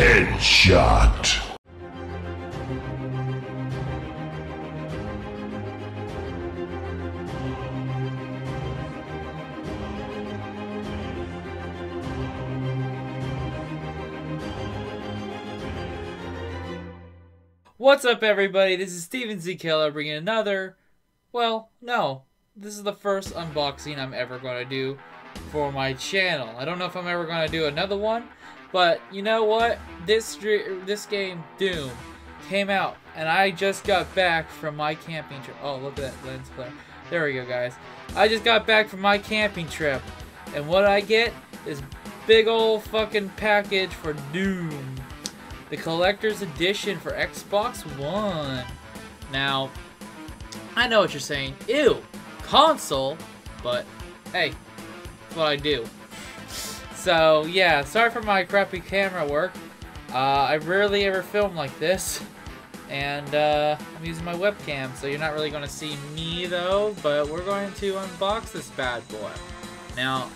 Headshot. What's up, everybody? This is Steven Z. Killer bringing another. Well, no. This is the first unboxing I'm ever going to do for my channel. I don't know if I'm ever going to do another one, but you know what? This this game, Doom, came out, and I just got back from my camping trip. Oh, look at that lens flare. There we go, guys. I just got back from my camping trip, and what I get is big old fucking package for Doom the collector's edition for Xbox One. Now, I know what you're saying. Ew, console, but hey, that's what I do. So yeah, sorry for my crappy camera work. Uh, I rarely ever film like this. And uh, I'm using my webcam, so you're not really going to see me though, but we're going to unbox this bad boy. Now,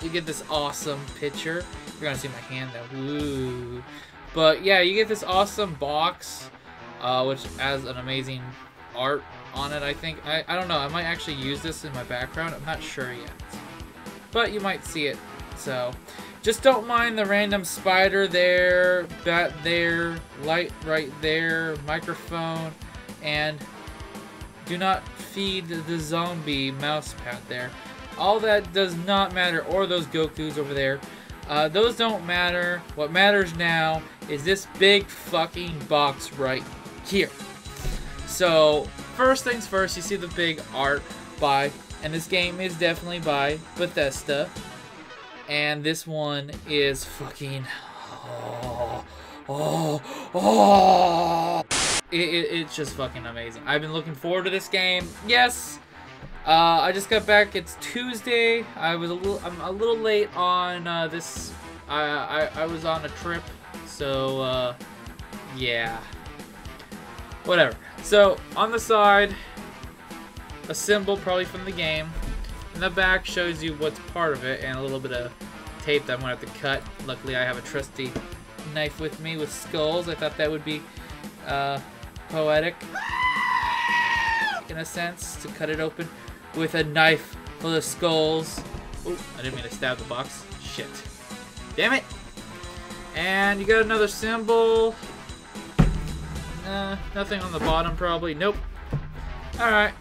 you get this awesome picture. You're going to see my hand though. Ooh. But yeah, you get this awesome box, uh, which has an amazing art on it, I think. I, I don't know, I might actually use this in my background. I'm not sure yet. But you might see it. So, just don't mind the random spider there, bat there, light right there, microphone, and do not feed the zombie mouse pad there. All that does not matter, or those Gokus over there. Uh, those don't matter. What matters now is this big fucking box right here. So, first things first, you see the big art by, and this game is definitely by Bethesda. And this one is fucking, oh, oh, oh. It, it, it's just fucking amazing. I've been looking forward to this game. Yes, uh, I just got back. It's Tuesday. I was a little. I'm a little late on uh, this. I, I I was on a trip, so uh, yeah. Whatever. So on the side, a symbol probably from the game. The back shows you what's part of it and a little bit of tape that I'm gonna have to cut. Luckily, I have a trusty knife with me with skulls. I thought that would be uh, poetic in a sense to cut it open with a knife full of skulls. Oh, I didn't mean to stab the box. Shit. Damn it! And you got another symbol. Uh, nothing on the bottom probably. Nope. Alright.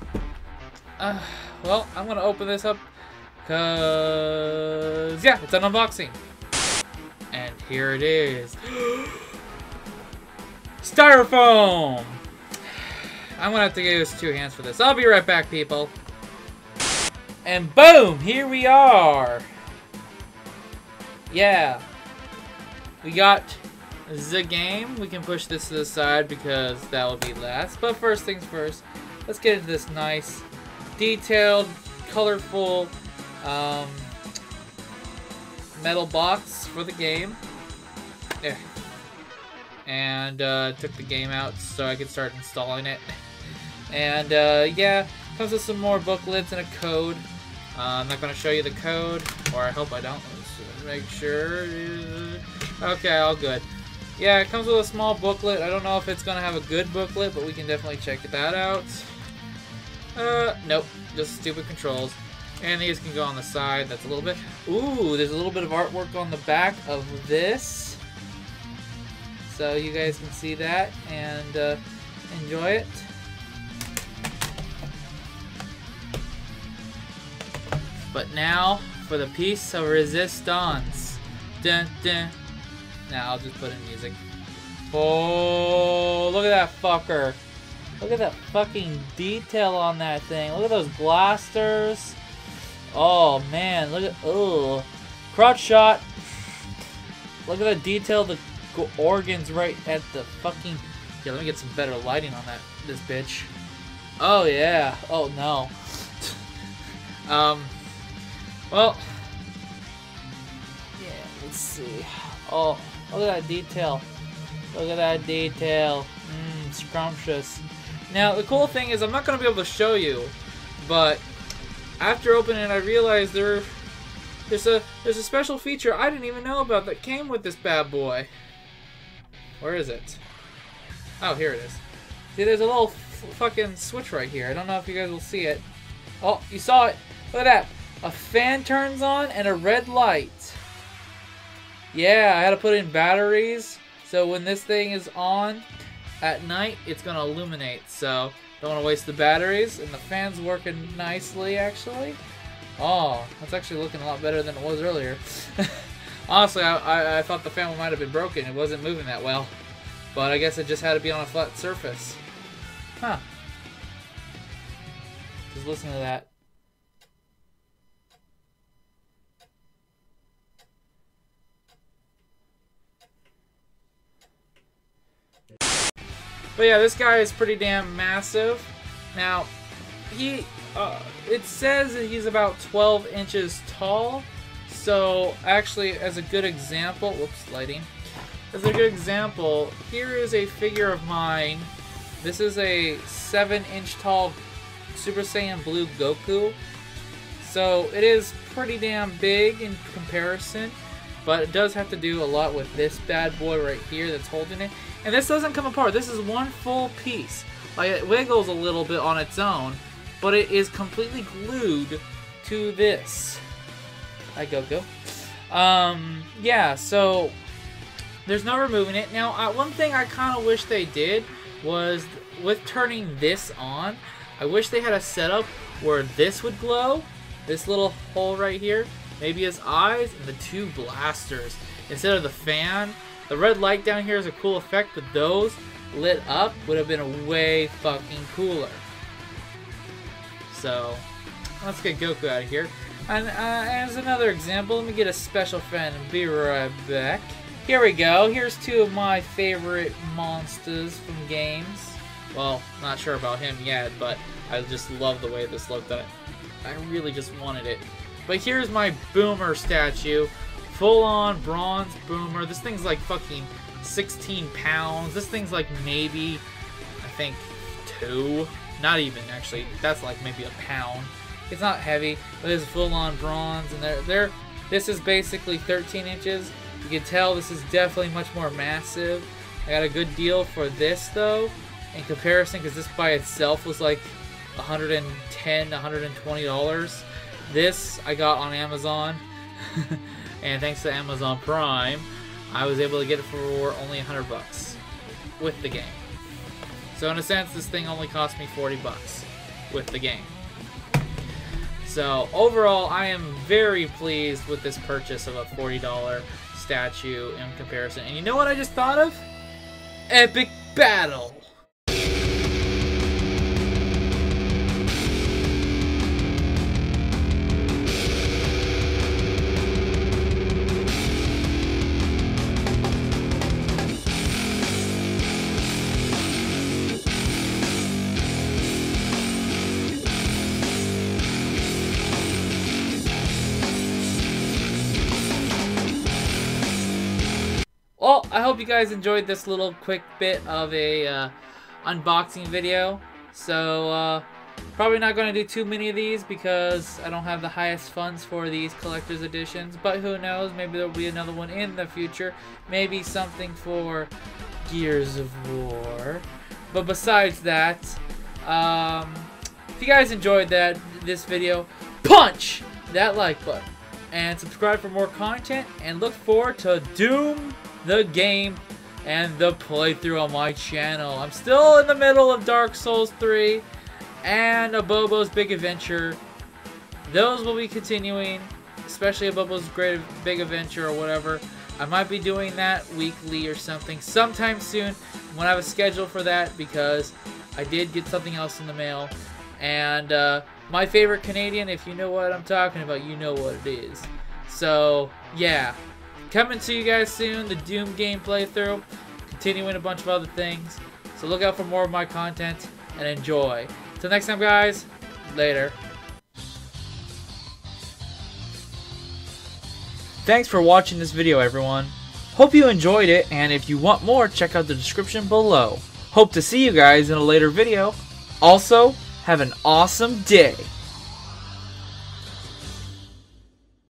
Uh, well, I'm gonna open this up. Cause, yeah, it's an unboxing. And here it is. Styrofoam! I'm gonna have to use two hands for this. I'll be right back, people. And boom, here we are. Yeah. We got the game. We can push this to the side because that will be last. But first things first, let's get into this nice, detailed, colorful um, metal box for the game. And uh, took the game out so I could start installing it. And uh, yeah, comes with some more booklets and a code. Uh, I'm not going to show you the code, or I hope I don't. Let's make sure. Okay, all good. Yeah, it comes with a small booklet. I don't know if it's going to have a good booklet, but we can definitely check that out. Uh, nope. Just stupid controls. And these can go on the side. That's a little bit... Ooh, there's a little bit of artwork on the back of this. So you guys can see that and uh, enjoy it. But now, for the piece of resistance. Dun, dun. Now I'll just put in music. Oh, look at that fucker. Look at that fucking detail on that thing. Look at those blasters. Oh, man. Look at... Ugh. Crotch shot. Look at the detail the organs right at the fucking... Yeah, let me get some better lighting on that, this bitch. Oh, yeah. Oh, no. um... Well, yeah, let's see. Oh, look at that detail. Look at that detail. Mmm, scrumptious. Now, the cool thing is I'm not going to be able to show you, but after opening it, I realized there, there's a there's a special feature I didn't even know about that came with this bad boy. Where is it? Oh, here it is. See, there's a little fucking switch right here. I don't know if you guys will see it. Oh, you saw it. Look at that. A fan turns on and a red light. Yeah, I had to put in batteries. So when this thing is on at night, it's going to illuminate. So don't want to waste the batteries. And the fan's working nicely, actually. Oh, that's actually looking a lot better than it was earlier. Honestly, I, I, I, thought the fan might have been broken. It wasn't moving that well. But I guess it just had to be on a flat surface. Huh. Just listen to that. But yeah, this guy is pretty damn massive. Now, he, uh, it says that he's about 12 inches tall. So, actually, as a good example, whoops, lighting. As a good example, here is a figure of mine. This is a 7 inch tall Super Saiyan Blue Goku. So, it is pretty damn big in comparison. But it does have to do a lot with this bad boy right here that's holding it. And this doesn't come apart. This is one full piece. Like, it wiggles a little bit on its own. But it is completely glued to this. I go go. Um, yeah, so there's no removing it. Now, uh, one thing I kind of wish they did was with turning this on, I wish they had a setup where this would glow, this little hole right here, maybe his eyes, and the two blasters. Instead of the fan, the red light down here is a cool effect, but those lit up would have been a way fucking cooler. So, let's get Goku out of here. And uh, as another example, let me get a special friend and be right back. Here we go. Here's two of my favorite monsters from games. Well, not sure about him yet, but I just love the way this looked. That I really just wanted it. But here's my Boomer statue. Full-on bronze Boomer. This thing's like fucking 16 pounds. This thing's like maybe, I think, two. Not even, actually. That's like maybe a pound. It's not heavy, but it's full-on bronze, and they're, they're, this is basically 13 inches. You can tell this is definitely much more massive. I got a good deal for this, though, in comparison, because this by itself was like 110 $120. This I got on Amazon, and thanks to Amazon Prime, I was able to get it for only 100 bucks with the game. So in a sense, this thing only cost me 40 bucks with the game. So overall, I am very pleased with this purchase of a $40 statue in comparison. And you know what I just thought of? Epic Battle! Well, I hope you guys enjoyed this little quick bit of a uh, unboxing video. So, uh, probably not going to do too many of these because I don't have the highest funds for these collector's editions. But who knows, maybe there'll be another one in the future. Maybe something for Gears of War. But besides that, um, if you guys enjoyed that this video, punch that like button and subscribe for more content and look forward to Doom the game and the playthrough on my channel. I'm still in the middle of Dark Souls 3 and Abobo's Big Adventure. Those will be continuing, especially Abobo's Great Big Adventure or whatever. I might be doing that weekly or something sometime soon when I have a schedule for that because I did get something else in the mail. And uh, my favorite Canadian, if you know what I'm talking about, you know what it is. So, yeah. Coming to you guys soon, the Doom game playthrough, continuing a bunch of other things. So look out for more of my content and enjoy. Till next time, guys, later. Thanks for watching this video, everyone. Hope you enjoyed it, and if you want more, check out the description below. Hope to see you guys in a later video. Also, have an awesome day.